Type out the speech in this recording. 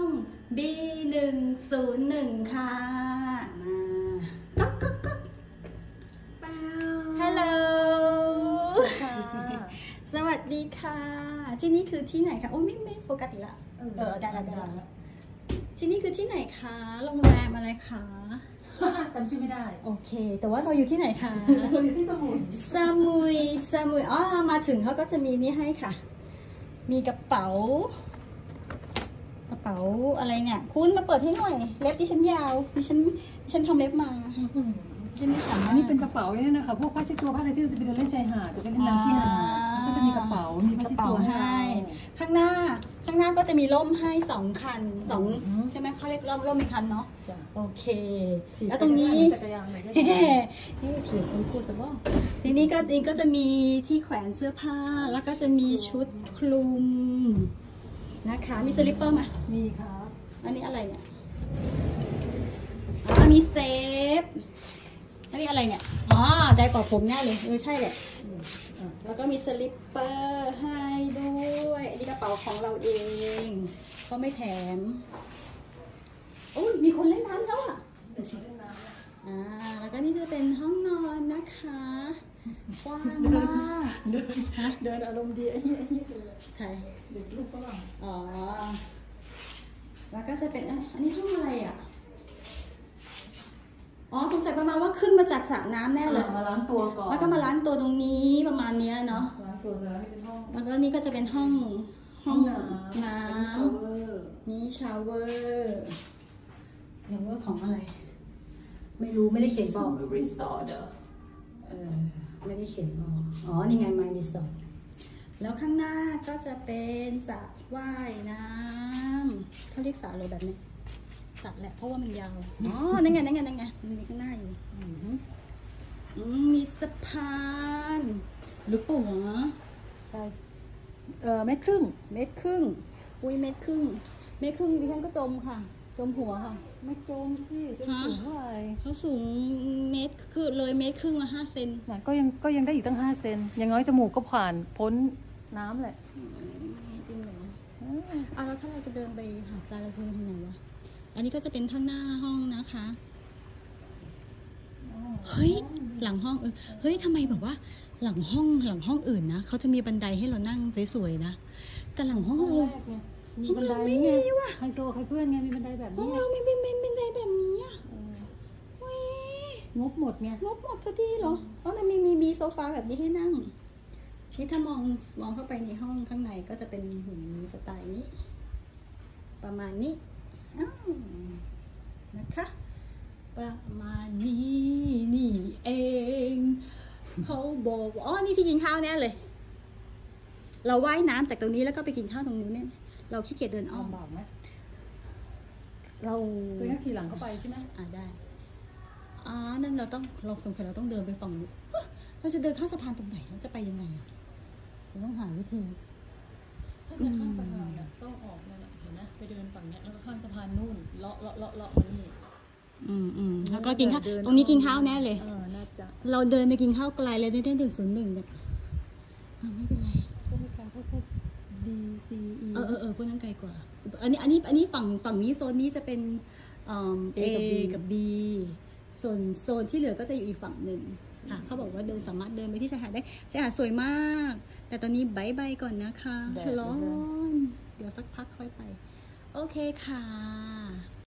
อง B101 ค่ะมาก๊อกก๊อกก๊อกเปล่าฮัลโหลค่ะสวัสดีค่ะ ที่นี่คือที่ไหนคะ โอ้ไม่ไม่โฟกัสอีกละ เออได้ละได้ละที่นี่คือที่ไหนคะ โรงแรมอะไรคะจำชื่อไม่ได้ โอเค แต่ว่าเราอยู่ที่ไหนคะเราอยู่ที่สมุยสมุยสมุยอ๋อมาถึงเขาก็จะมีนี่ให้ค่ะ มีกระเป๋ากระเป๋าอะไรเนี่ย คุณมาเปิดให้หน่อย เล็บดิฉันยาวดิฉันดิฉันทำเล็บมาดิฉันไม่สามารถอันนี้เป็นกระเป๋าเนี่ยนะคะพวกผ้าเช็ดตัวผ้าอะไรที่เราจะไปเดินเล่นชายหาดจะไปเล่นน้ำที่หาดก็จะมีกระเป๋ามีผ้าเช็ดตัวให้ ข้างหน้าข้างหน้าก็จะมีร่มให้สองคันสองใช่ไหมเขาเรียกร่มร่มมีคันเนาะจ้ะโอเค แล้วตรงนี้จักรยานไหนก็เฮ้ได้นี่เถียงคนพูดจะว่าทีนี้ก็จริงก็จะมีที่แขวนเสื้อผ้าแล้วก็จะมีชุดคลุม นะคะมี slipper ไหมมีครับอันนี้อะไรเนี่ยอ๋อมี safe อันนี้อะไรเนี่ยอ๋อได้กว่าผมแน่เลยเออใช่แหละอะแล้วก็มี slipper ให้ด้วยอันนี้กระเป๋าของเราเองเขาไม่แถมโอ้ยมีคนเล่นน้ำแล้วอะเดี๋ยวฉันเล่นน้ำนะอ่าแล้วก็นี่จะเป็นห้องนอนนะคะ กว้างมากเดินเดินอารมณ์ดีไอ้เหี้ยไอ้เหี้ยเลยใครเด็กลูกฝรั่งอ๋อ แล้วก็จะเป็นอันนี้ห้องอะไรอะ อ๋อสงสัยประมาณว่าขึ้นมาจากสระน้ำแน่เลย มาล้างตัวก่อน แล้วก็มาล้างตัวตรงนี้ประมาณเนี้ยเนาะ ล้างตัวเสร็จแล้วนี่เป็นห้อง แล้วก็นี่ก็จะเป็นห้องห้องน้มี shower shower ของอะไร ไม่รู้ไม่ได้เขียนบอกรีสอร์ทเออ ไม่ได้เขียนบอก อ๋อ นี่ไง My Resort แล้วข้างหน้าก็จะเป็นสระว่ายน้ำเขาเรียกสระอะไรแบบนี้สระแหละเพราะว่ามันยาว อ๋อ นั่นไง นั่นไง นั่นไง มันมีข้างหน้าอยู่อือหืออืมมีสะพานหรือเปล่าวะใช่เออเมตรครึ่ง เมตรครึ่ง อุ้ยเมตรครึ่ง เมตรครึ่งดิฉันก็จมค่ะ จมหัวค่ะ ไม่จมสิจะฮะ สูงเท่าไหร่เขาสูงเมตรคือเลยเมตรครึ่งมาห้าเซนน่ะก็ยังก็ยังได้อีกตั้งห้าเซนอย่างน้อยจมูกก็ผ่านพ้นน้ำแหละจริงเหรอเอาแล้วถ้าเราจะเดินไปหาดทรายเราจะเดินทางไหนวะอันนี้ก็จะเป็นข้างหน้าห้องนะคะ เฮ้ยหลังห้องเออเฮ้ยทำไมแบบว่า หลังห้องหลังห้องอื่นนะเขาจะมีบันไดให้เรานั่งสวยๆนะแต่หลังห้องห้องเราแรกไง มีห้องบันไดเราไม่ไงมีว่ะไฮโซใครเพื่อนไงมีบันไดแบบห้อนี้งไงเราไม่เป็นบันไดแบบนี้อะเออเฮ้ยงบหมดไงงบหมดพอดีเหรออ๋อแต่มีมีมีโซฟาแบบนี้ให้นั่ง นี่ถ้ามองมองเข้าไปในห้องข้างในก็จะเป็นอย่างนี้สไตล์นี้ ประมาณนี้อ้าวนะคะ ประมาณนี้นี่เอง เขาบอกว่าอ๋อนี่ที่กินข้าวแน่เลย เราว่ายน้ำจากตรงนี้แล้วก็ไปกินข้าวตรงนู้นเนี่ย เราขี้เกียจเดินอ้อมลำบากไหมเราตัวนี้ขี่หลังเข้าไปใช่ไหมอ่าได้อ่านั่นเราต้องเราสงสัยเราต้องเดินไปฝั่งนู้นเฮ้ยเราจะเดินข้ามสะพานตรงไหนเราจะไปยังไงอะเราต้องหาวิธี ถ้าจะข้ามสะพานน่ะต้องออกนั่นแหละเห็นไหมไปเดินฝั่งเนี้ยแล้วก็ข้ามสะพานนู่นเลาะเลาะเลาะเลาะมานี่อืมอืมแล้วก็กินข้าวเดิตรงนี้กินข้าวแน่เลย เออน่าจะเราเดินไปกินข้าวไกลเลยได้ถึงศูนย์หนึ่งเนี่ย อ่าไม่เป็นไร พวกไม่ไกลพวกพวก D C E เออเออเออพวกนั้นไกลกว่า อันนี้อันนี้อันนี้ฝั่งฝั่งนี้โซนนี้จะเป็นเอ่อ A กับ B ส่วนโซนที่เหลือก็จะอยู่อีกฝั่งหนึ่งค่ะเขาบอกว่าเดินสามารถเดินไปที่ชายหาดได้ชายหาดสวยมาก แต่ตอนนี้บายบายก่อนนะคะแดดร้อนเดี๋ยวสักพักค่อยไป โอเคค่ะ